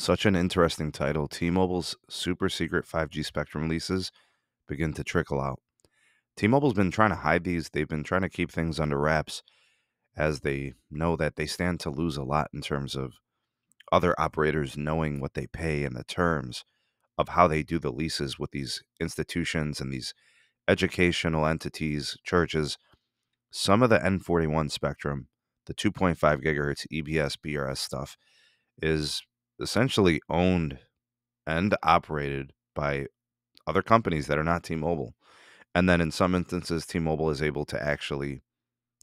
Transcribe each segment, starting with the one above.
Such an interesting title. T Mobile's super secret 5G spectrum leases begin to trickle out. T Mobile's been trying to hide these, they've been trying to keep things under wraps as they know that they stand to lose a lot in terms of other operators knowing what they pay and the terms of how they do the leases with these institutions and these educational entities, churches. Some of the N41 spectrum, the 2.5 gigahertz EBS BRS stuff, is essentially owned and operated by other companies that are not T-Mobile. And then in some instances, T-Mobile is able to actually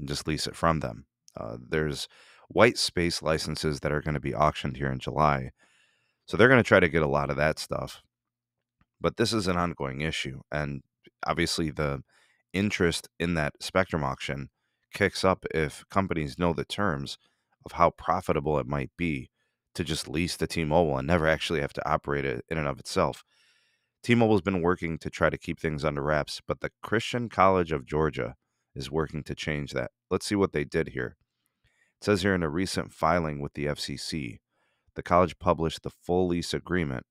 just lease it from them. Uh, there's white space licenses that are going to be auctioned here in July. So they're going to try to get a lot of that stuff. But this is an ongoing issue. And obviously, the interest in that spectrum auction kicks up if companies know the terms of how profitable it might be to just lease the T-Mobile and never actually have to operate it in and of itself. T-Mobile's been working to try to keep things under wraps, but the Christian College of Georgia is working to change that. Let's see what they did here. It says here in a recent filing with the FCC, the college published the full lease agreement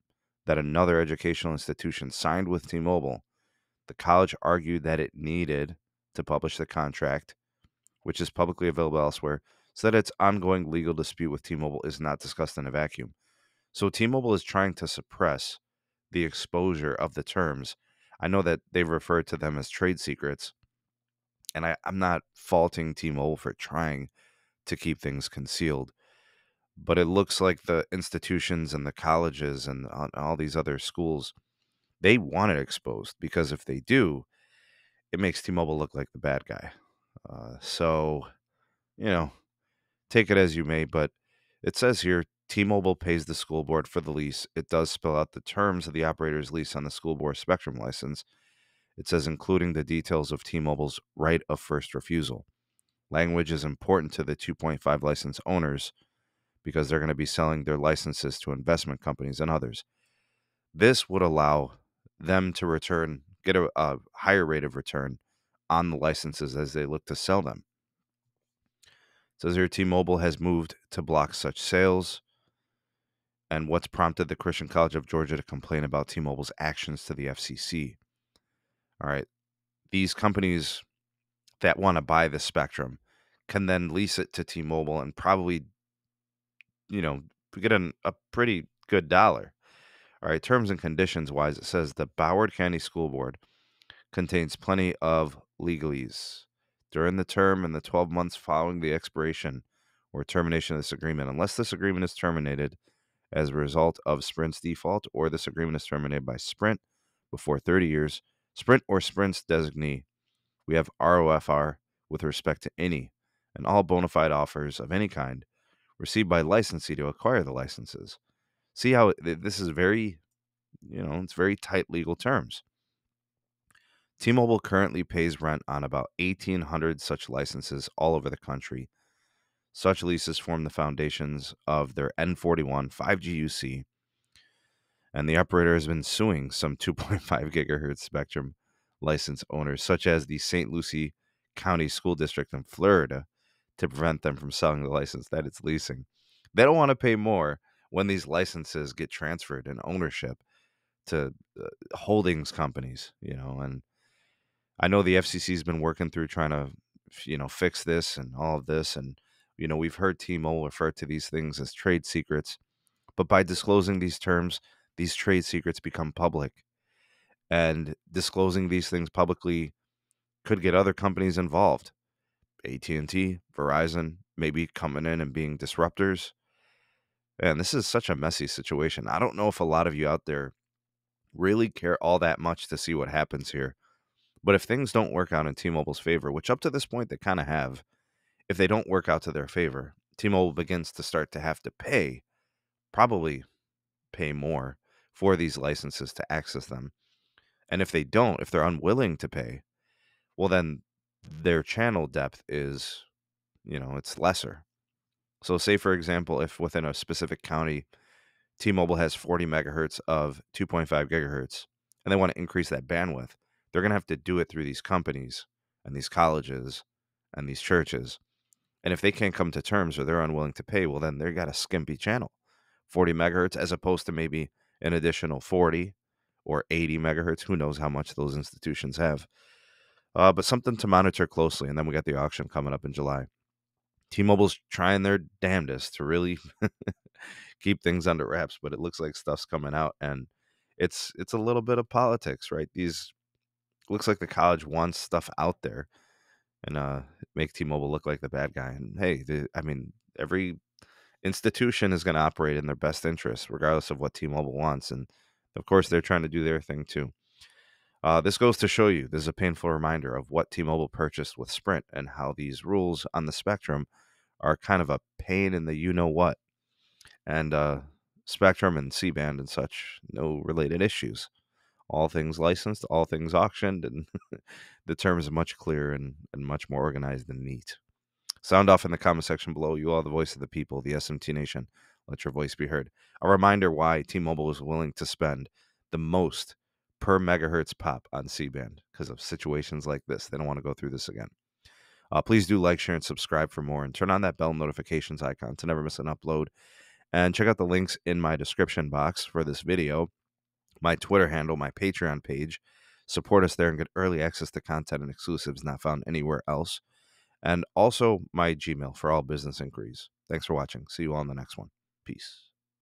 that another educational institution signed with T-Mobile. The college argued that it needed to publish the contract, which is publicly available elsewhere, so that its ongoing legal dispute with T Mobile is not discussed in a vacuum. So T Mobile is trying to suppress the exposure of the terms. I know that they've referred to them as trade secrets, and I, I'm not faulting T Mobile for trying to keep things concealed. But it looks like the institutions and the colleges and all these other schools, they want it exposed because if they do, it makes T Mobile look like the bad guy. Uh, so, you know, take it as you may, but it says here T-Mobile pays the school board for the lease. It does spell out the terms of the operator's lease on the school board spectrum license. It says including the details of T-Mobile's right of first refusal. Language is important to the 2.5 license owners because they're going to be selling their licenses to investment companies and others. This would allow them to return, get a, a higher rate of return on the licenses as they look to sell them says here T-Mobile has moved to block such sales. And what's prompted the Christian College of Georgia to complain about T-Mobile's actions to the FCC? All right, these companies that want to buy the spectrum can then lease it to T-Mobile and probably, you know, get an, a pretty good dollar. All right, terms and conditions wise, it says the Broward County School Board contains plenty of legalese during the term and the 12 months following the expiration or termination of this agreement, unless this agreement is terminated as a result of Sprint's default or this agreement is terminated by Sprint before 30 years, Sprint or Sprint's designee. We have ROFR with respect to any and all bona fide offers of any kind received by licensee to acquire the licenses. See how this is very, you know, it's very tight legal terms. T Mobile currently pays rent on about 1,800 such licenses all over the country. Such leases form the foundations of their N41 5G UC, and the operator has been suing some 2.5 gigahertz spectrum license owners, such as the St. Lucie County School District in Florida, to prevent them from selling the license that it's leasing. They don't want to pay more when these licenses get transferred in ownership to uh, holdings companies, you know, and I know the FCC has been working through trying to, you know, fix this and all of this, and you know we've heard T-Mobile refer to these things as trade secrets, but by disclosing these terms, these trade secrets become public, and disclosing these things publicly could get other companies involved. AT&T, Verizon, maybe coming in and being disruptors. And this is such a messy situation. I don't know if a lot of you out there really care all that much to see what happens here. But if things don't work out in T-Mobile's favor, which up to this point they kind of have, if they don't work out to their favor, T-Mobile begins to start to have to pay, probably pay more for these licenses to access them. And if they don't, if they're unwilling to pay, well then their channel depth is, you know, it's lesser. So say for example, if within a specific county T-Mobile has 40 megahertz of 2.5 gigahertz and they want to increase that bandwidth, they're going to have to do it through these companies and these colleges and these churches. And if they can't come to terms or they're unwilling to pay, well, then they've got a skimpy channel. 40 megahertz as opposed to maybe an additional 40 or 80 megahertz. Who knows how much those institutions have? Uh, but something to monitor closely. And then we got the auction coming up in July. T-Mobile's trying their damnedest to really keep things under wraps, but it looks like stuff's coming out, and it's it's a little bit of politics, right? These looks like the college wants stuff out there, and uh, make T-Mobile look like the bad guy. And hey, I mean, every institution is going to operate in their best interest, regardless of what T-Mobile wants, and of course, they're trying to do their thing too. Uh, this goes to show you, this is a painful reminder of what T Mobile purchased with Sprint and how these rules on the spectrum are kind of a pain in the you know what. And uh, Spectrum and C band and such, no related issues. All things licensed, all things auctioned, and the terms are much clearer and, and much more organized and neat. Sound off in the comment section below. You are the voice of the people, the SMT Nation. Let your voice be heard. A reminder why T Mobile is willing to spend the most per megahertz pop on C band because of situations like this. They don't want to go through this again. Uh, please do like, share, and subscribe for more, and turn on that bell notifications icon to never miss an upload. And check out the links in my description box for this video, my Twitter handle, my Patreon page. Support us there and get early access to content and exclusives not found anywhere else. And also my Gmail for all business inquiries. Thanks for watching. See you all in the next one. Peace.